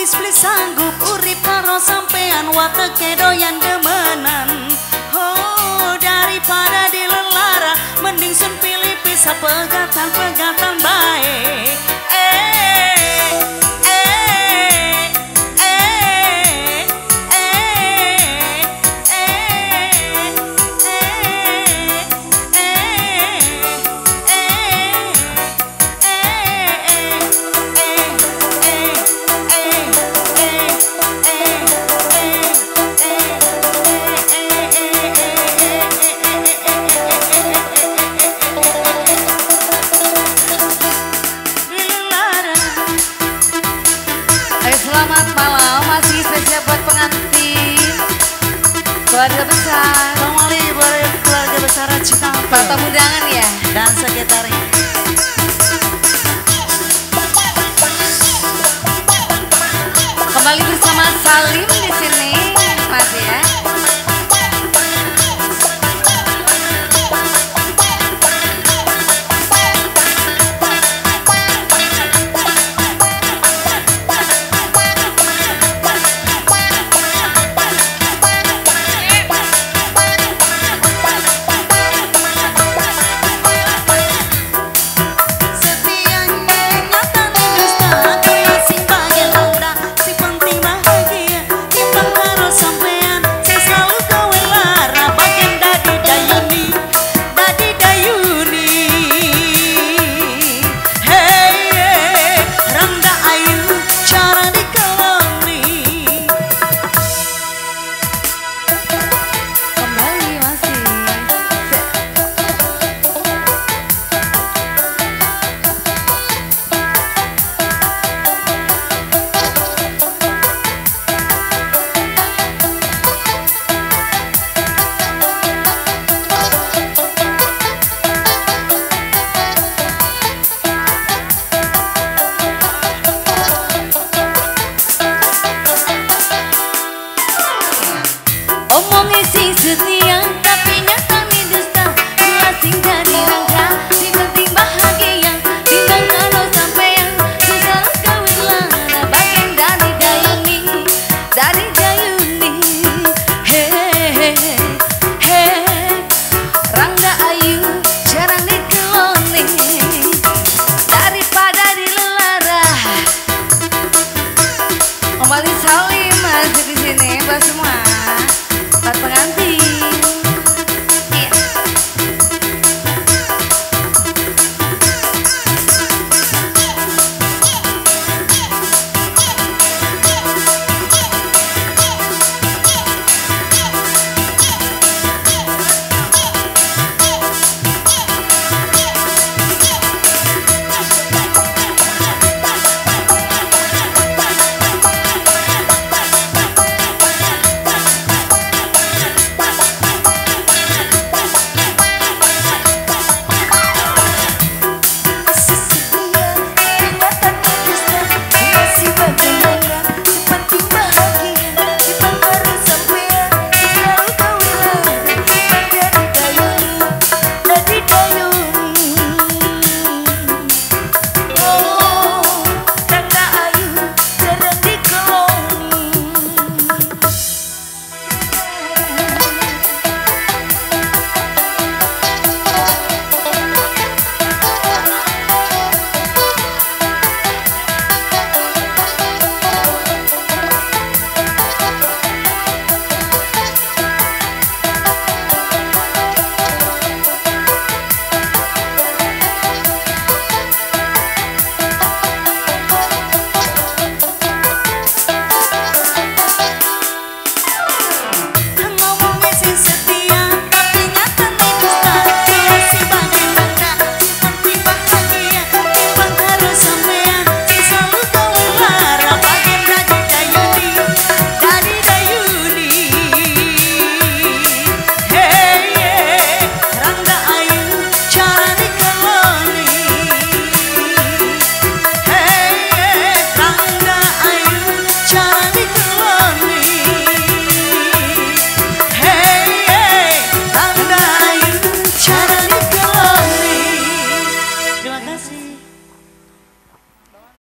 please sanggup urip karo sampean wateke doyan demenan. Oh daripada dilelara mending sun pilih pisah pegatan-pegatan Keluarga besar. Kembali keluarga besar Citampel Tamu undangan ya? Dan sekitarnya Kembali bersama Salim Mali Salim masih di sini buat semua. Buat pengantin.